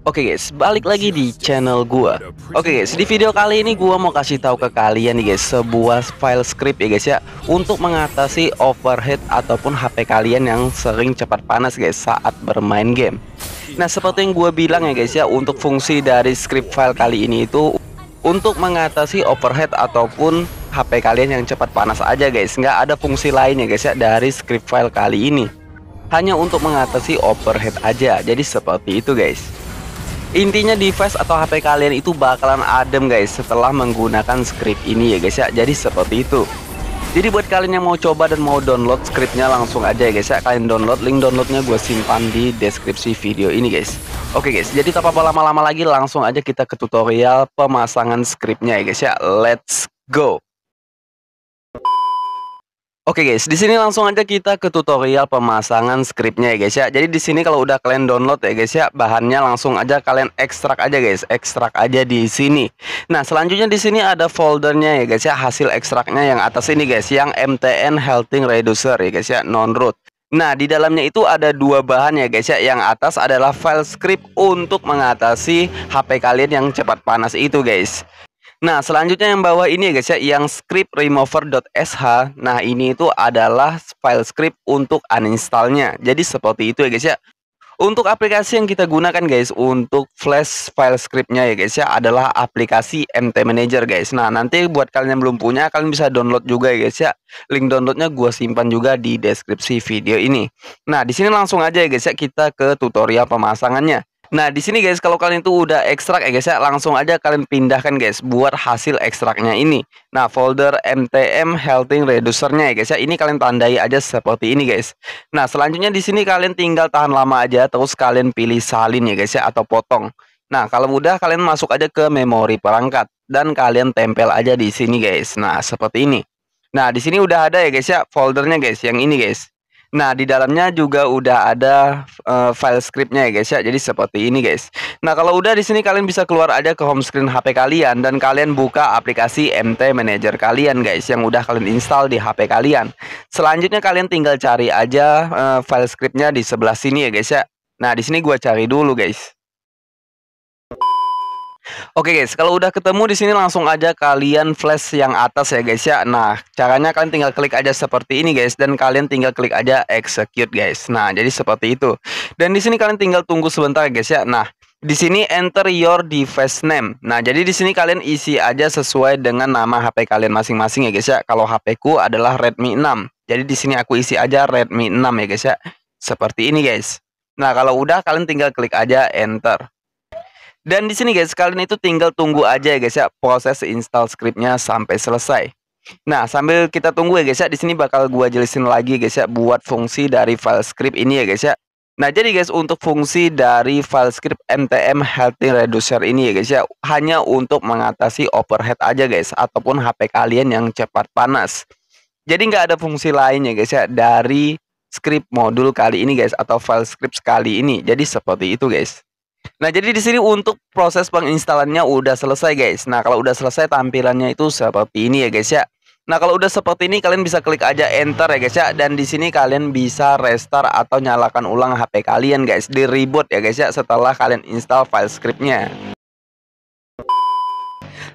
Oke okay guys, balik lagi di channel gua. Oke okay guys, di video kali ini gua mau kasih tahu ke kalian nih guys sebuah file script ya guys ya untuk mengatasi overhead ataupun HP kalian yang sering cepat panas guys saat bermain game. Nah, seperti yang gua bilang ya guys ya, untuk fungsi dari script file kali ini itu untuk mengatasi overhead ataupun HP kalian yang cepat panas aja guys. Nggak ada fungsi lain ya guys ya dari script file kali ini. Hanya untuk mengatasi overhead aja. Jadi seperti itu guys. Intinya device atau HP kalian itu bakalan adem guys setelah menggunakan script ini ya guys ya. Jadi seperti itu. Jadi buat kalian yang mau coba dan mau download scriptnya langsung aja ya guys ya. Kalian download, link downloadnya gue simpan di deskripsi video ini guys. Oke guys, jadi tanpa lama-lama lagi langsung aja kita ke tutorial pemasangan scriptnya ya guys ya. Let's go Oke guys, di sini langsung aja kita ke tutorial pemasangan scriptnya ya guys ya. Jadi di sini kalau udah kalian download ya guys ya, bahannya langsung aja kalian ekstrak aja guys, ekstrak aja di sini. Nah selanjutnya di sini ada foldernya ya guys ya, hasil ekstraknya yang atas ini guys, yang MTN Healthing Reducer ya guys ya, non root. Nah, di dalamnya itu ada dua bahan ya guys ya. Yang atas adalah file script untuk mengatasi HP kalian yang cepat panas itu guys. Nah, selanjutnya yang bawah ini ya guys ya, yang script remover.sh. Nah, ini itu adalah file script untuk uninstallnya. Jadi seperti itu ya guys ya. Untuk aplikasi yang kita gunakan guys untuk flash file scriptnya ya guys ya adalah aplikasi MT Manager guys. Nah nanti buat kalian yang belum punya kalian bisa download juga ya guys ya. Link downloadnya gue simpan juga di deskripsi video ini. Nah di sini langsung aja ya guys ya kita ke tutorial pemasangannya. Nah, di sini guys, kalau kalian tuh udah ekstrak ya guys ya, langsung aja kalian pindahkan guys buat hasil ekstraknya ini. Nah, folder MTM Healthing Reducernya ya guys ya, ini kalian tandai aja seperti ini guys. Nah, selanjutnya di sini kalian tinggal tahan lama aja, terus kalian pilih salin ya guys ya, atau potong. Nah, kalau mudah kalian masuk aja ke memori perangkat dan kalian tempel aja di sini guys. Nah, seperti ini. Nah, di sini udah ada ya guys ya foldernya guys, yang ini guys. Nah, di dalamnya juga udah ada uh, file scriptnya ya guys ya. Jadi seperti ini guys. Nah, kalau udah di sini kalian bisa keluar aja ke home screen HP kalian dan kalian buka aplikasi MT Manager kalian guys yang udah kalian install di HP kalian. Selanjutnya kalian tinggal cari aja uh, file scriptnya di sebelah sini ya guys ya. Nah, di sini gua cari dulu guys. Oke guys, kalau udah ketemu di sini langsung aja kalian flash yang atas ya guys ya. Nah, caranya kalian tinggal klik aja seperti ini guys dan kalian tinggal klik aja execute guys. Nah, jadi seperti itu. Dan di sini kalian tinggal tunggu sebentar guys ya. Nah, di sini enter your device name. Nah, jadi di sini kalian isi aja sesuai dengan nama HP kalian masing-masing ya guys ya. Kalau HP ku adalah Redmi 6. Jadi di sini aku isi aja Redmi 6 ya guys ya. Seperti ini guys. Nah, kalau udah kalian tinggal klik aja enter. Dan di sini guys, kalian itu tinggal tunggu aja ya guys ya proses install scriptnya sampai selesai. Nah, sambil kita tunggu ya guys ya, di sini bakal gua jelasin lagi guys ya buat fungsi dari file script ini ya guys ya. Nah, jadi guys untuk fungsi dari file script MTM Healthy Reducer ini ya guys ya, hanya untuk mengatasi overhead aja guys ataupun HP kalian yang cepat panas. Jadi nggak ada fungsi lain ya guys ya dari script modul kali ini guys atau file script kali ini. Jadi seperti itu guys. Nah, jadi di sini untuk proses penginstalannya udah selesai, guys. Nah, kalau udah selesai tampilannya itu seperti ini ya, guys ya. Nah, kalau udah seperti ini kalian bisa klik aja enter ya, guys ya. Dan di sini kalian bisa restart atau nyalakan ulang HP kalian, guys. Di reboot ya, guys ya setelah kalian install file scriptnya.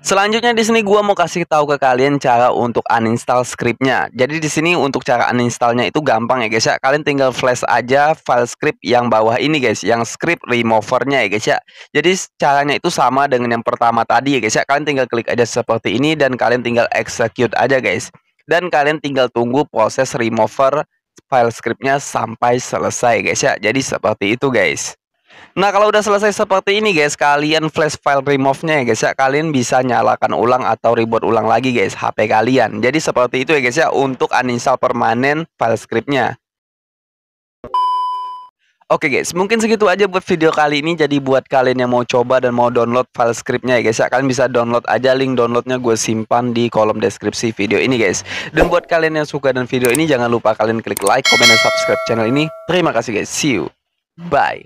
Selanjutnya di sini gua mau kasih tahu ke kalian cara untuk uninstall scriptnya. Jadi di sini untuk cara uninstallnya itu gampang ya guys ya. Kalian tinggal flash aja file script yang bawah ini guys, yang script removernya ya guys ya. Jadi caranya itu sama dengan yang pertama tadi ya guys ya. Kalian tinggal klik aja seperti ini dan kalian tinggal execute aja guys. Dan kalian tinggal tunggu proses remover file scriptnya sampai selesai guys ya. Jadi seperti itu guys. Nah kalau udah selesai seperti ini guys Kalian flash file remove-nya ya guys ya Kalian bisa nyalakan ulang atau reboot ulang lagi guys HP kalian Jadi seperti itu ya guys ya Untuk uninstall permanen file scriptnya Oke guys, mungkin segitu aja buat video kali ini. Jadi buat kalian yang mau coba dan mau download file scriptnya ya guys ya, kalian bisa download aja link downloadnya gue simpan di kolom deskripsi video ini guys. Dan buat kalian yang suka dan video ini, jangan lupa kalian klik like, comment, dan subscribe channel ini. Terima kasih guys, see you, bye.